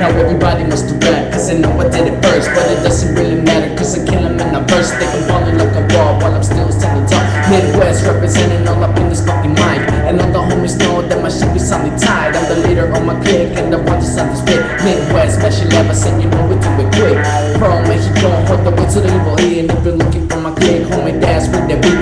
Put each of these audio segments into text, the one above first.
Now everybody must do rap, cause I know I did it first. But it doesn't really matter, cause I kill them in a verse. They can ball it like a wall while I'm still standing tall. Midwest representing all up in this fucking mic. And all the homies know that my shit be solidly tied. I'm the leader of my clique, and the one just on this fit. Midwest, special ever and you know we do it quick. Pro Mexico, hold the way to the evil E. And if you're looking for my clique, homie, that's with the beat.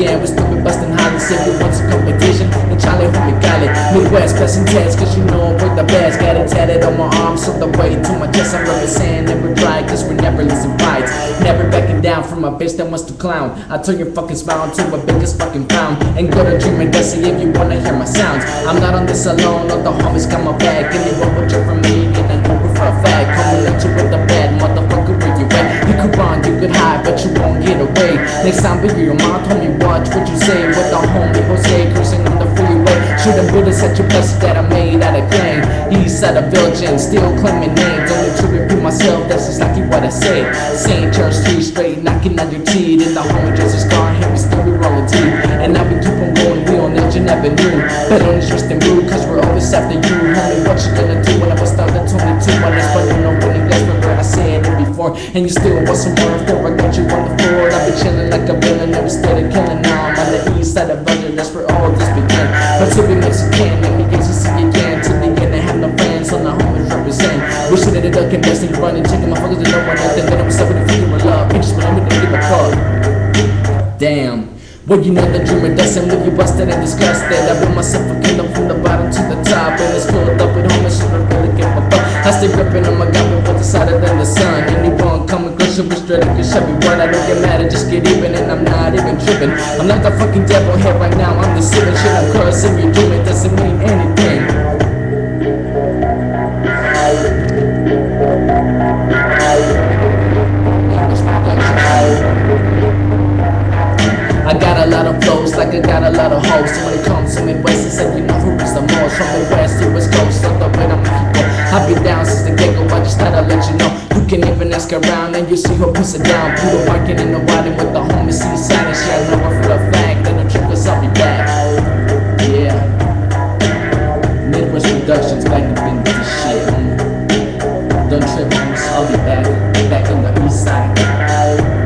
We stood up in local park, yeah, we busting. Everyone's a competition, and Charlie, homie, got it. Midwest, passing tests, cause you know we're the best. Got it tatted on my arms, so the way to my chest. I'm representing, never dry, cause we never losing fights. Never backing down from a bitch that wants to clown. I turn your fucking smile into a biggest fucking pound. And go to dream and guess if you wanna hear my sounds. I'm not on this alone, all the homies got my back. Anyone will drink from me, and I know for a fact. Coming at you with the bad motherfucker where you at. You could run, you could hide, but you won't. Next time, be your mouth, homie, watch what you say. With the homie Jose cruising on the freeway. Shooting bullets at your blessings that I made out of clay. East side of Elgin, still claiming names. Only to repeat myself, that's exactly what I say. St. Church Street, straight knocking on your teeth. And the homie just a scar, here we still be rolling teeth. And now we keep on going, we on Edge Elgin Avenue. Bet on this Tristan Blue, cause we're always after you. Homie, what you gonna do when I bust out the 22? Well, that's funny, no winning, that's where I said it before. And you still some more before I got you began. But to be Mexican, let me get to see again. To the end, I have no friends, on the homies represent. Wish that it duck and investing, running, checking my fuckers, and no one nothing. Then I'm with the feeling of love. Bitches, but I'm gonna give a fuck. Damn. Well, you know the dreamer doesn't leave you busted and disgusted. I built myself a kingdom from the bottom to the top, and it's filled up with homies, so I really give a fuck. I stay ripping on my gun with what's hotter than the sun. Anyone coming close, you'll be straight up, be right. I don't get mad, I just get even, and I'm not even tripping. I'm not the fucking devil here right now, I'm the shit. I'm cursing you, dream it doesn't mean anything. I got a lot of flows, like I got a lot of hoes. So when it comes to Midwest, it's like you know who is the most. From the west to west coast, all the way Mexico. I've been down since the get-go, I just thought I'd let you know. You can even ask around and you see her pussy down. Through the market in the riding with the homies, see the silence Yeah, I know her for a fact, then the trippers, I'll be back. Yeah. Midwest Productions, back up in this shit. Don't trip, I'll be back, back on the east side.